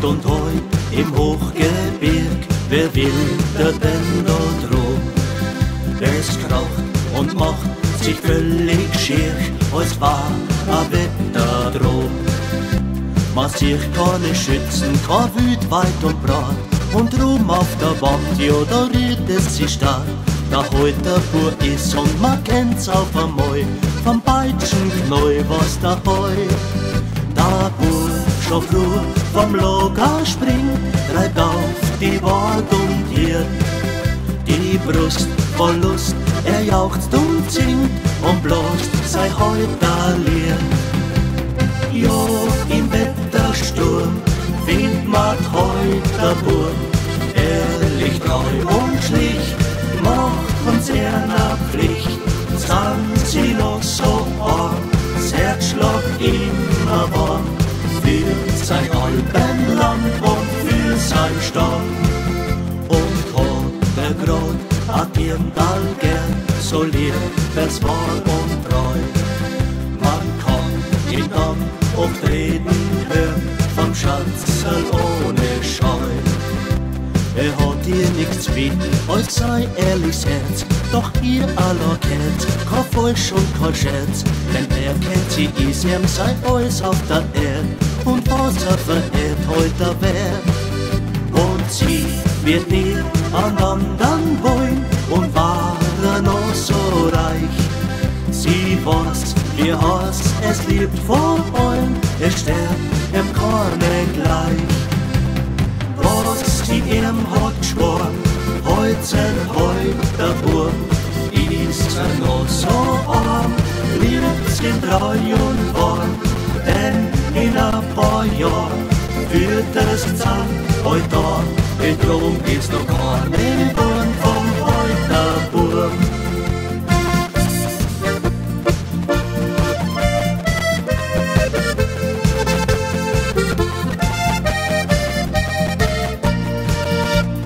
Hecht und Heu im Hochgebirg, wer will, der denn dort rum? Es kraucht und macht sich völlig schier, als war ein Wetter drum. Man sieht keine Schützen, kein Wüt weit und breit, und rum auf der Wand, ja, da rührt es sich stark. Da heute der Bur ist und man kennt's auf einmal, vom Peitschenknäu, was da heu, da Bur schon früh vom Lager springt, treibt auf die Wald und hier die Brust voll Lust, er jauchzt und singt und bloßt sei heute Lied. Jo, im Wettersturm findet man heute Burm, ehrlich treu und schlicht, macht uns einer Pflicht, sind sie noch so arm, das Herz schlägt immer für sein Alpenland und für sein Stamm. Und Grund hat ihren Ball gern, so lieb, das war und treu. Man kann ihn dann oft reden hören, vom Schanzel ohne Scheu. Er hat dir nichts bieten, als sei ehrliches Herz, doch ihr aller kennt, kein Falsch und kein Scherz, denn er kennt sie, ist ihm sei alles auf der Erde, und er verehrt heute wert. Und sie wird nie an anderen wollen und war noch so reich. Sie weiß, wie heiß es liebt vor allem, es sterbt im Korne gleich. Was sie ihm hat geschworen, heut sind heut der Burm, ist er noch so arm, liebt sie treu paar Jahren wird es Zeit, heut da, drum ist noch keine Burm vom heuter Burm.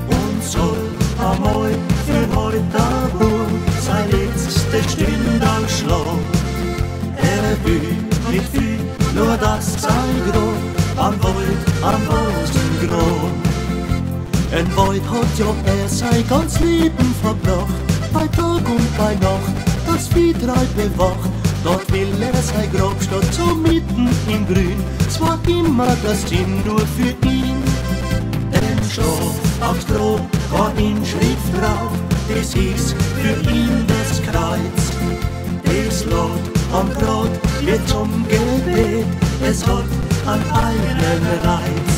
Und soll einmal für heuter Burm sein letzte Stündal schlagen. Er will nicht viel, nur das Grund am Wald, am Rosengrund. Ein Wald hat ja er sein ganz Leben verbracht, bei Tag und bei Nacht, das Viehtreu bewacht. Dort will er sein Grabstadt so mitten im Grün, es war immer das Sinn nur für ihn. Denn Schlaf aufs Grab, keine Inschrift drauf, das ist für ihn das Kreuz. Das Lot am Brot wird zum Gebet, es hat an einen Reiz.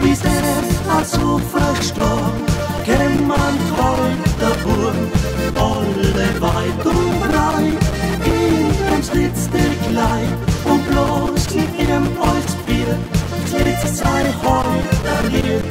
Bis es als Ufer strömt, kennt man träumt der Burg, alle weit und breit, in dem Schlitz der Kleid, und bloß mit ihrem Holzbier, sitzt sein Horn der Lied.